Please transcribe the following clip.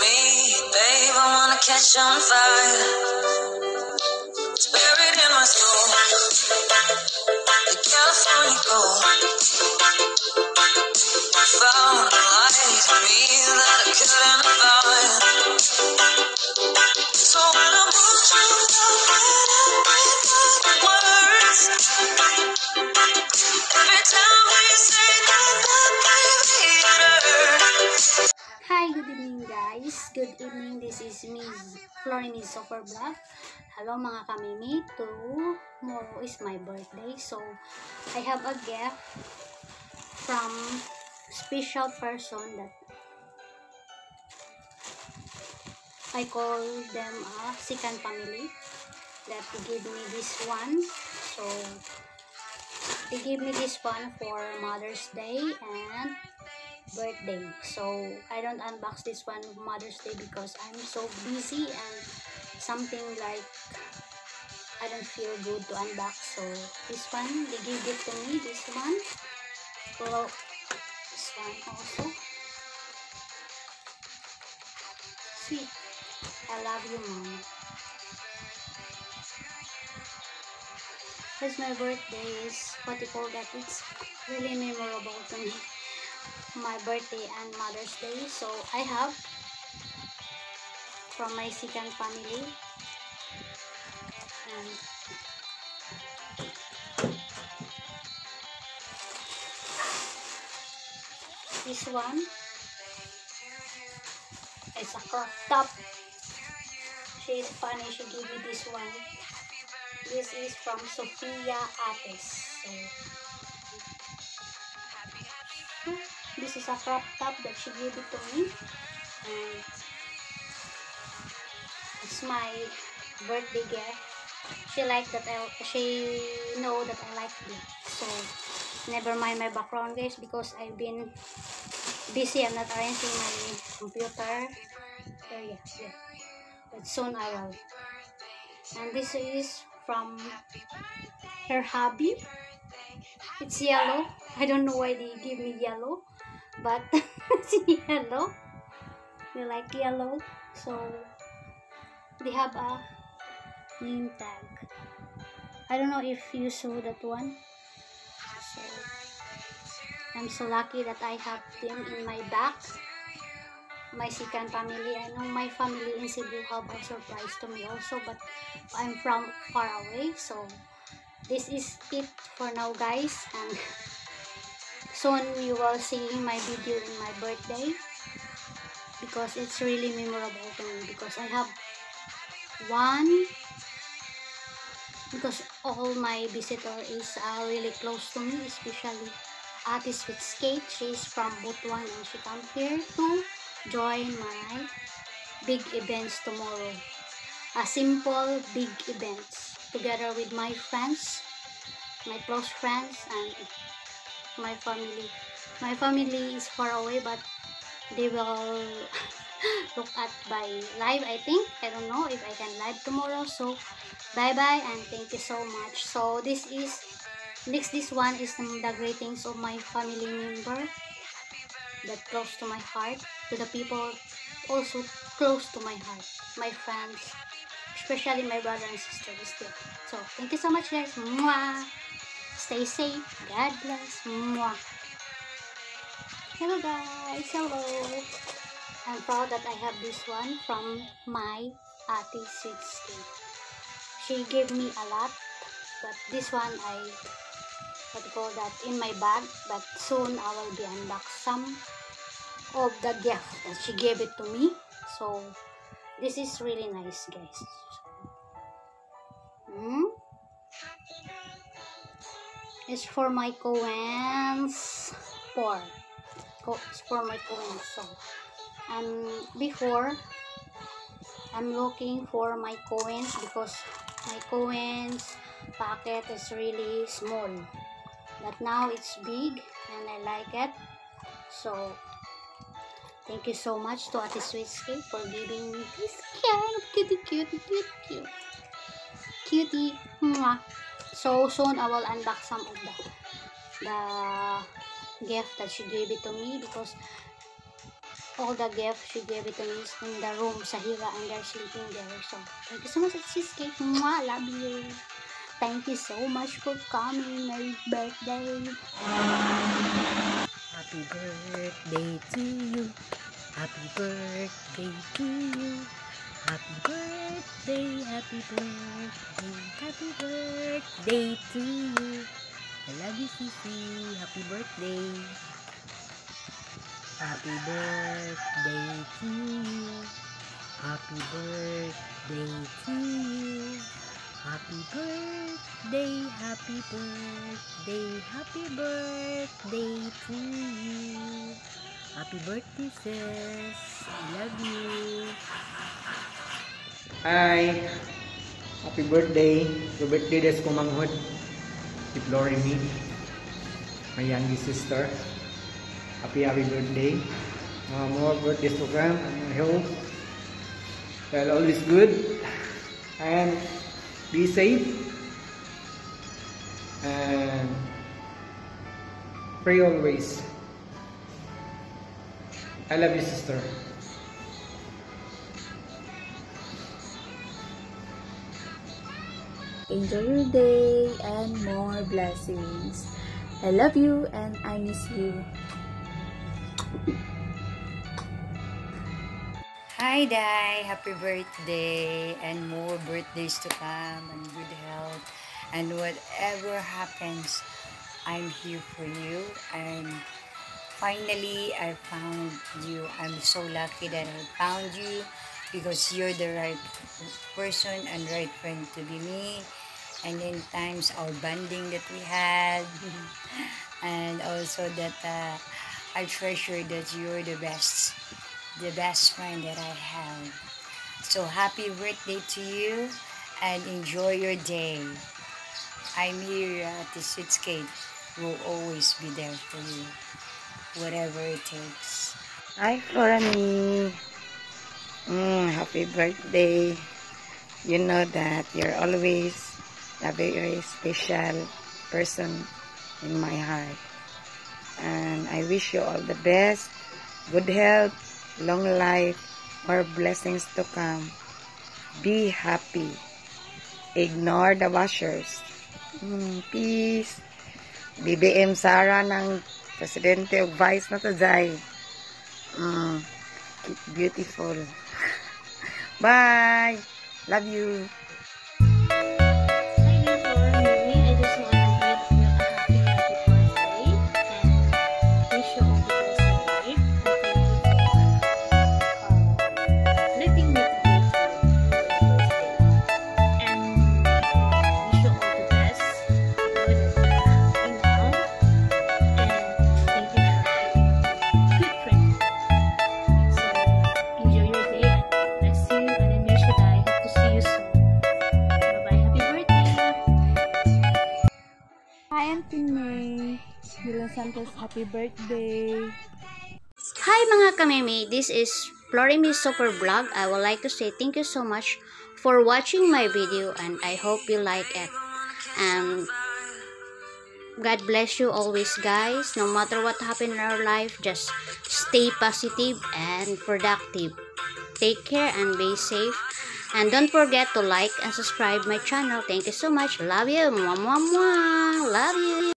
me, babe. I wanna catch on fire. It's buried in my soul. The California gold. Found a light in me that I couldn't find. Is me, Florini Soccer Vlog. Hello mga kamimi. Tomorrow is my birthday. So, I have a gift from special person that I call them a second family that gave me this one. So, they gave me this one for Mother's Day and birthday. So, I don't unbox this one Mother's Day because I'm so busy and something like I don't feel good to unbox. So, this one, they gave it to me, this one. Well, this one also. Sweet. I love you, Mom. Because my birthday is, what you call that, it's really memorable to me. My birthday and Mother's Day. So I have from my second family. And this one is a crop top. She is funny. She gave me this one. This is from Sophia Ates. So, this is a crop top that she gave it to me and it's my birthday gift. She like that I she know that I like it. So never mind my background guys because I've been busy I'm not arranging my computer. So yeah, yeah. but soon I will. And this is from her hobby it's yellow. I don't know why they give me yellow but it's yellow they like yellow so they have a name tag. I don't know if you saw that one. So I'm so lucky that I have them in my back. My second family I know my family in Cebu have a surprise to me also but I'm from far away so this is it for now guys. And soon you will see my video in my birthday. Because it's really memorable to me. Because I have one. Because all my visitor is uh, really close to me. Especially Ate Sweet Skate she's from Butuan and she come here to join my big events tomorrow. A simple big events together with my friends my close friends and my family. My family is far away but they will look at by live I think. I don't know if I can live tomorrow. So bye bye and thank you so much. So this is next this one is the greetings of my family member that close to my heart to the people also close to my heart my friends especially my brother and sister still so thank you so much guys Mwah! Stay safe. God bless. Mwah. Hello guys. Hello. I'm proud that I have this one from my Ate Sweet Skin. She gave me a lot. But this one I do you call that in my bag. But soon I will be unbox some of the gift that she gave it to me. So this is really nice guys. Hmm? Is for my coins for for my coins so um before I'm looking for my coins because my coins packet is really small. But now it's big and I like it. So thank you so much to Ate Sweetscape for giving me this kind of cutie cutie cutie cutie cutie. Mwah. So soon I will unbox some of the the gift that she gave it to me because all the gifts she gave it to me is in the room sa Hira and they're sleeping there. So, thank you so much, Cheesecake. Mwah, love you. Thank you so much for coming my birthday. Happy birthday to you. Happy birthday to you. Happy birthday, happy birthday, happy birthday to you. I love you, Sisi. Happy birthday. Happy birthday to you. Happy birthday to you. Happy birthday, happy birthday, happy birthday to you. Happy birthday, sis. I love you. Hi! Happy birthday! Happy birthday des ko manghod. Si FloreMae. My youngest sister. Happy happy birthday. Uh, more birthdays to come. I hope that all is good. And be safe. And pray always. I love you, sister. Enjoy your day and more blessings. I love you and I miss you. Hi, Dai. Happy birthday and more birthdays to come and good health. And whatever happens, I'm here for you. And finally, I found you. I'm so lucky that I found you because you're the right person and right friend to be me. And in times our bonding that we had, and also that uh, I treasure that you're the best the best friend that I have. So happy birthday to you and enjoy your day. I'm here at the Seatscape. Will always be there for you, whatever it takes. Hi, FloreMae. Mm, happy birthday. You know that you're always a very special person in my heart. And I wish you all the best, good health, long life, more blessings to come. Be happy. Ignore the washers. Mm, peace. BBM Sara ng presidente ug vice na to Jai. Mm, beautiful. Bye. Love you. May. Mila Santos, happy birthday. Hi mga kameme, this is Florimi Super Vlog. I would like to say thank you so much for watching my video and I hope you like it. And God bless you always guys. No matter what happen in our life, just stay positive and productive. Take care and be safe. And don't forget to like and subscribe my channel. Thank you so much. Love you. Mwah, mwah, mwah. Love you.